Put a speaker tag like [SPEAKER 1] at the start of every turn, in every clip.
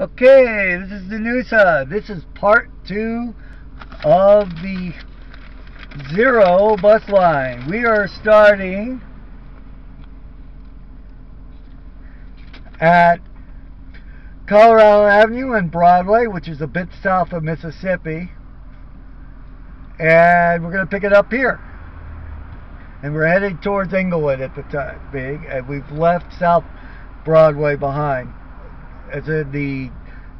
[SPEAKER 1] Okay, this is Denusa. Uh, this is part two of the Zero bus line. We are starting at Colorado Avenue and Broadway, which is a bit south of Mississippi. And we're going to pick it up here. And we're heading towards Englewood at the time, big, and we've left South Broadway behind as in the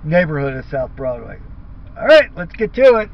[SPEAKER 1] neighborhood of South Broadway. All right, let's get to it.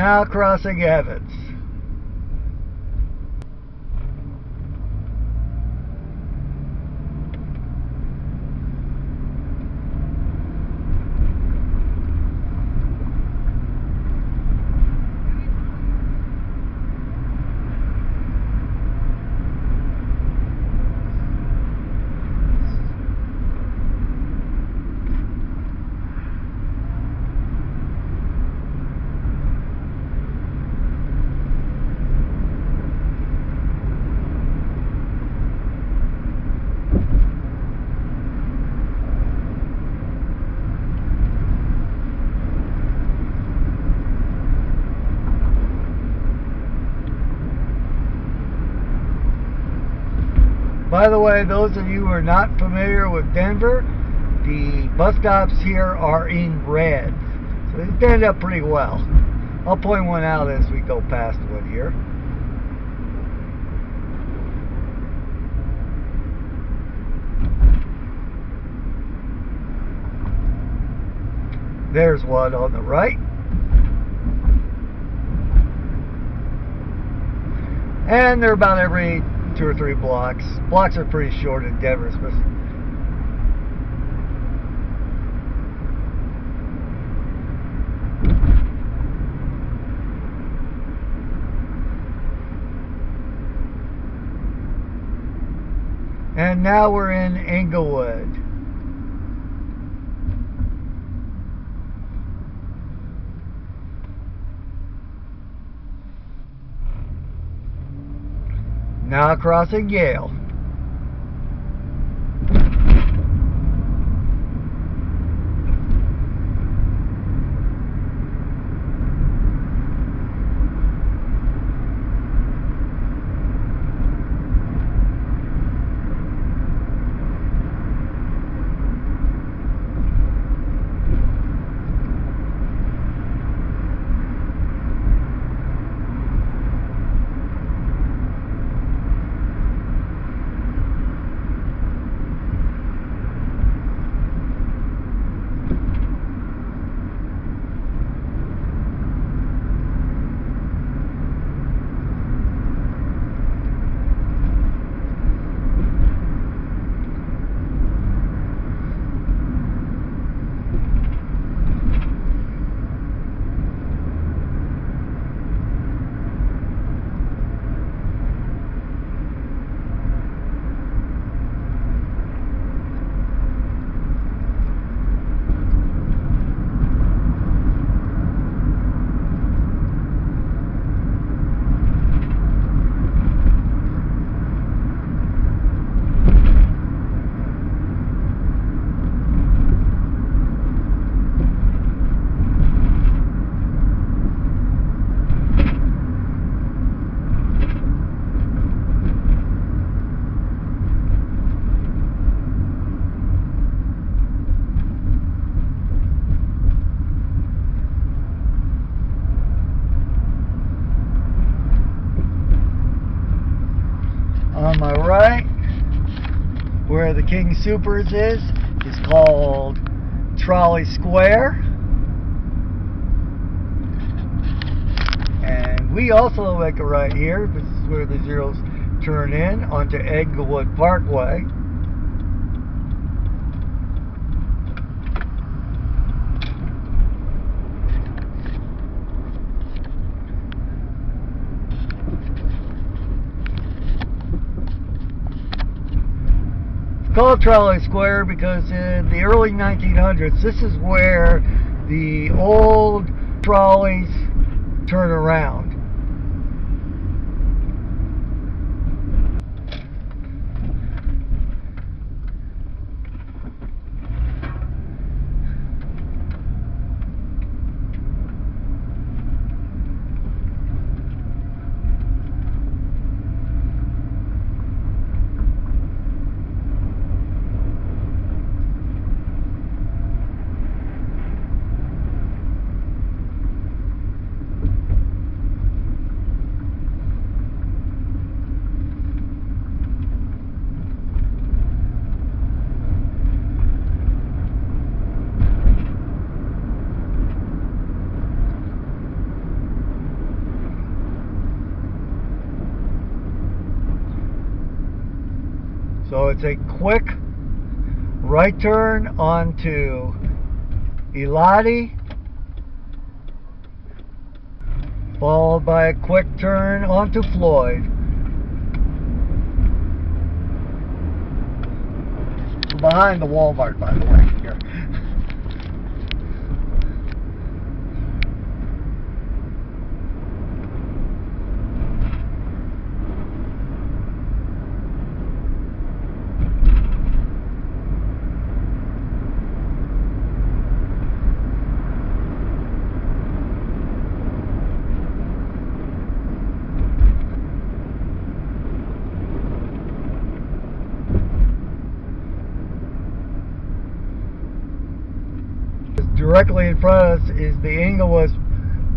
[SPEAKER 1] Now crossing Evans. By the way, those of you who are not familiar with Denver, the bus stops here are in red. So they stand up pretty well. I'll point one out as we go past one here. There's one on the right. And they're about every two or three blocks. Blocks are pretty short in Denver, especially. And now we're in Englewood. Now crossing Yale. on my right, where the King Soopers is, is called Trolley Square. And We also make a right here. This is where the zeros turn in onto Englewood Parkway. Called Trolley Square because in the early 1900s, this is where the old trolleys turn around. So it's a quick right turn onto Elati, followed by a quick turn onto Floyd. Behind the Walmart, by the way. Here. In front of us is the Englewood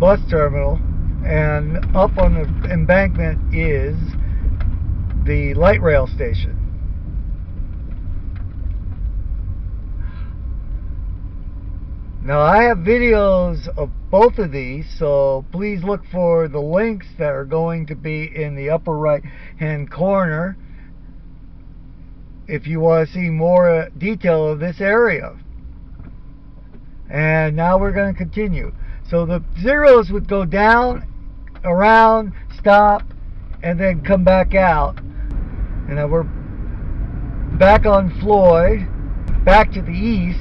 [SPEAKER 1] bus terminal and up on the embankment is the light rail station. Now I have videos of both of these so please look for the links that are going to be in the upper right hand corner if you want to see more uh, detail of this area. And now we're going to continue. So the zeros would go down, around, stop, and then come back out. And now we're back on Floyd, back to the east.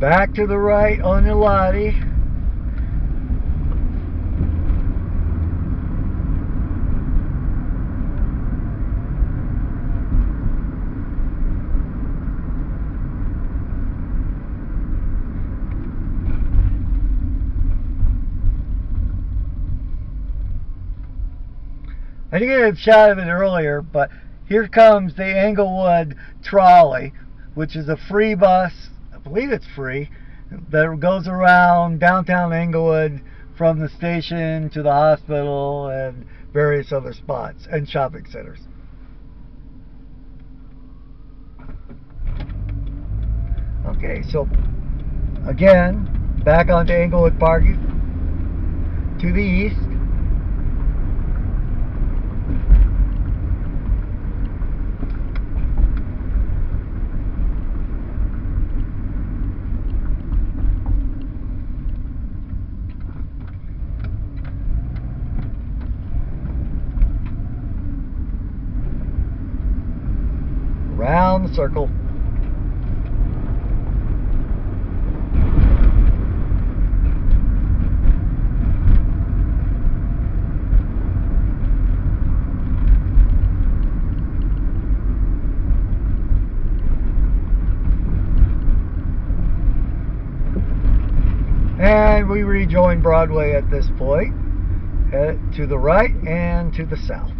[SPEAKER 1] Back to the right on Elati. I didn't get a shot of it earlier, but here comes the Englewood trolley, which is a free bus, I believe it's free, that goes around downtown Englewood from the station to the hospital and various other spots and shopping centers. Okay, so again, back onto Englewood Park to the east. Round the circle. And we rejoin Broadway at this point, uh, to the right and to the south.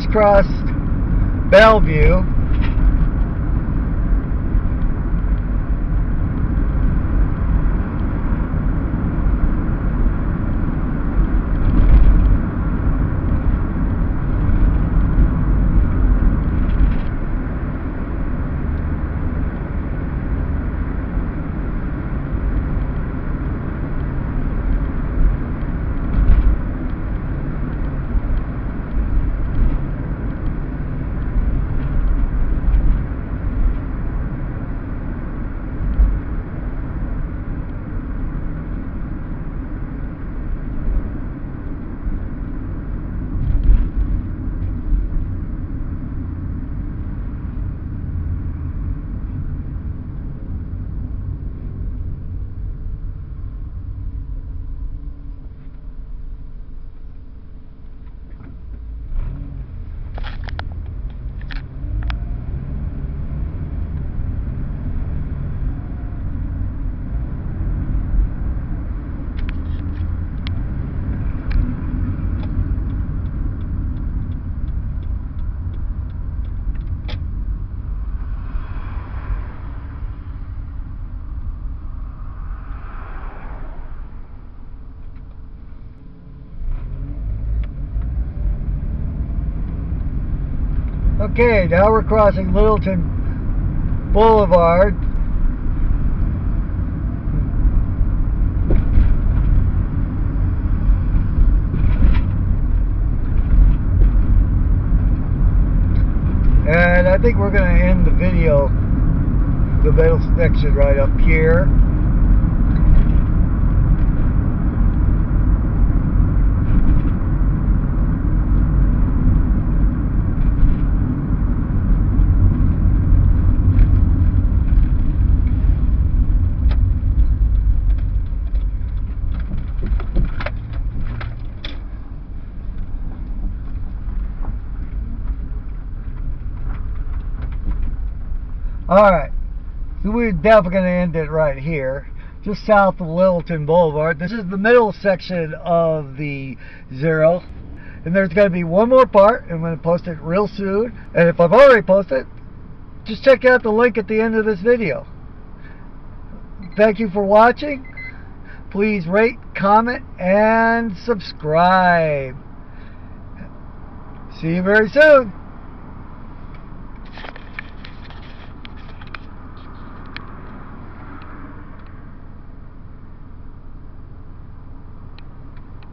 [SPEAKER 1] Just crossed Bellevue. Okay, now we're crossing Littleton Boulevard. And I think we're going to end the video, the middle section right up here. Alright, so we're definitely going to end it right here, just south of Littleton Boulevard. This is the middle section of the Zero. And there's going to be one more part, I'm going to post it real soon. And if I've already posted just check out the link at the end of this video. Thank you for watching. Please rate, comment, and subscribe. See you very soon.